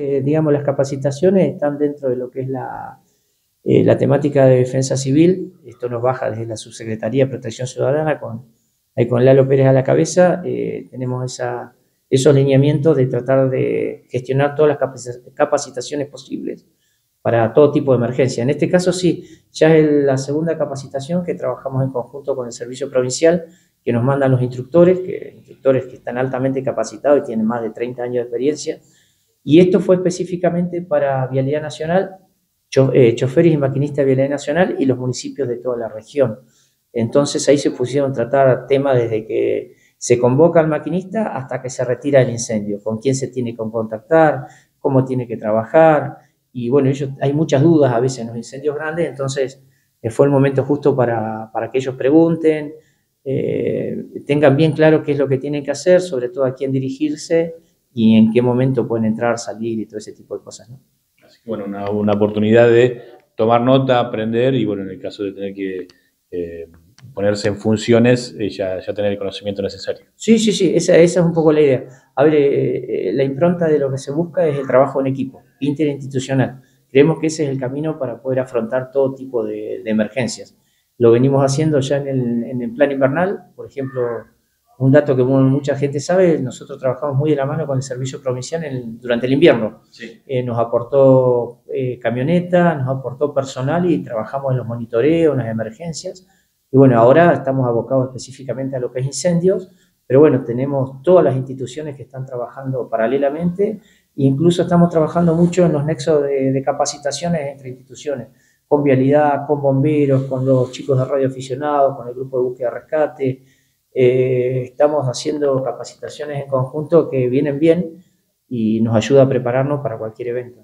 Eh, digamos, las capacitaciones están dentro de lo que es la, eh, la temática de defensa civil. Esto nos baja desde la Subsecretaría de Protección Ciudadana con, con Lalo Pérez a la cabeza. Eh, tenemos esa, esos lineamientos de tratar de gestionar todas las capacitaciones posibles para todo tipo de emergencia. En este caso sí, ya es la segunda capacitación que trabajamos en conjunto con el Servicio Provincial, que nos mandan los instructores, que, instructores que están altamente capacitados y tienen más de 30 años de experiencia. Y esto fue específicamente para Vialidad Nacional, eh, choferes y maquinistas de Vialidad Nacional y los municipios de toda la región. Entonces ahí se pusieron a tratar temas desde que se convoca al maquinista hasta que se retira el incendio, con quién se tiene que contactar, cómo tiene que trabajar, y bueno, ellos, hay muchas dudas a veces en los incendios grandes, entonces eh, fue el momento justo para, para que ellos pregunten, eh, tengan bien claro qué es lo que tienen que hacer, sobre todo a quién dirigirse y en qué momento pueden entrar, salir y todo ese tipo de cosas. ¿no? Así que bueno, una, una oportunidad de tomar nota, aprender y bueno, en el caso de tener que eh, ponerse en funciones, eh, ya, ya, tener el conocimiento necesario. Sí, sí, sí, esa, esa es un poco la idea. A ver, eh, la impronta de lo que se busca es el trabajo en equipo, interinstitucional. Creemos que ese es el camino para poder afrontar todo tipo de, de emergencias. Lo venimos haciendo ya en el, en el plan invernal, por ejemplo, un dato que mucha gente sabe, nosotros trabajamos muy de la mano con el servicio provincial durante el invierno. Sí. Eh, nos aportó eh, camioneta, nos aportó personal y trabajamos en los monitoreos, en las emergencias. Y bueno, ahora estamos abocados específicamente a lo que es incendios, pero bueno, tenemos todas las instituciones que están trabajando paralelamente e incluso estamos trabajando mucho en los nexos de, de capacitaciones entre instituciones, con vialidad, con bomberos, con los chicos de radioaficionados, con el grupo de búsqueda y rescate, eh, estamos haciendo capacitaciones en conjunto que vienen bien y nos ayuda a prepararnos para cualquier evento.